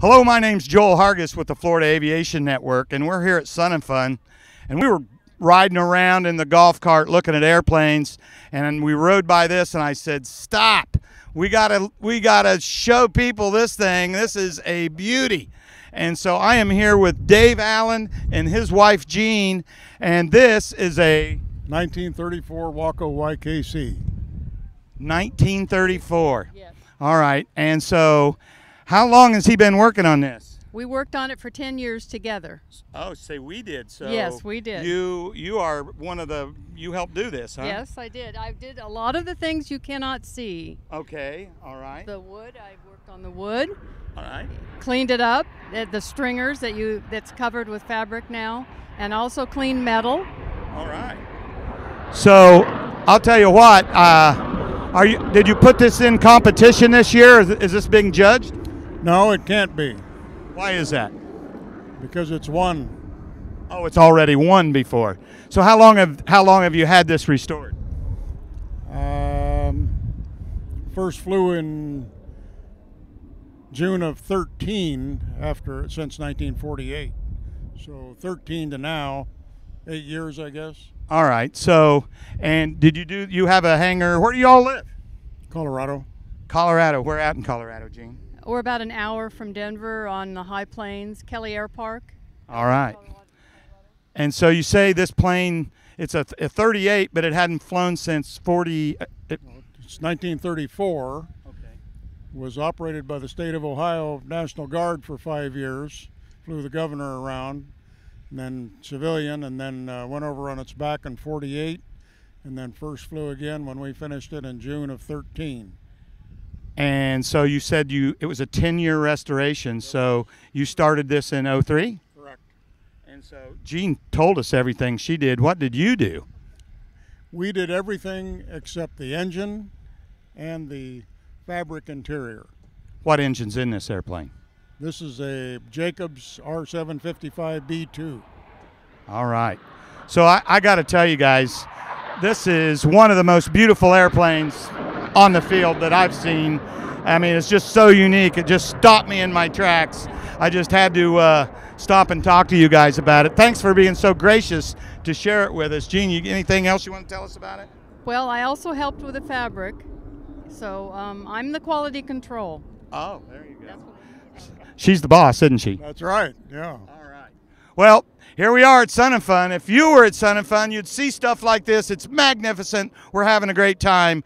Hello, my name's Joel Hargis with the Florida Aviation Network, and we're here at Sun and Fun. And we were riding around in the golf cart looking at airplanes, and we rode by this, and I said, "Stop! We gotta, we gotta show people this thing. This is a beauty." And so I am here with Dave Allen and his wife Jean, and this is a 1934 Waco YKC. 1934. Yes. All right. And so, how long has he been working on this? We worked on it for 10 years together. Oh, say we did. So Yes, we did. You you are one of the you helped do this, huh? Yes, I did. I did a lot of the things you cannot see. Okay. All right. The wood, I worked on the wood, All right. cleaned it up, the, the stringers that you that's covered with fabric now, and also clean metal. All right. So I'll tell you what. Uh, are you? Did you put this in competition this year? Is, is this being judged? No, it can't be Why is that? because it's won. Oh, it's already won before. So how long have how long have you had this restored? Um, first flew in June of 13 after since 1948. So 13 to now, eight years, I guess. All right. So, and did you do? You have a hangar? Where do you all live? Colorado. Colorado. Where out in Colorado, Jean? We're about an hour from Denver on the high plains, Kelly Air Park. All right. And so you say this plane, it's a, a 38, but it hadn't flown since 40. uh, It, It's 1934. okay. Was operated by the state of Ohio National Guard for five years. Flew the governor around, and then civilian, and then uh, went over on its back in 48, and then first flew again when we finished it in June of 13. And so you said you it was a 10 year restoration. So you started this in 03? Correct. And so Jean told us everything she did. What did you do? We did everything except the engine and the fabric interior. What engine's in this airplane? This is a Jacobs R755B2. All right. So I, I got to tell you guys, this is one of the most beautiful airplanes on the field that I've seen. I mean, it's just so unique. It just stopped me in my tracks. I just had to uh, stop and talk to you guys about it. Thanks for being so gracious to share it with us. Jean, you, anything else you want to tell us about it? Well, I also helped with the fabric, so um, I'm the quality control. Oh, there you go. That's what She's the boss, isn't she? That's right, yeah. All right. Well, here we are at Sun and Fun. If you were at Sun and Fun, you'd see stuff like this. It's magnificent. We're having a great time.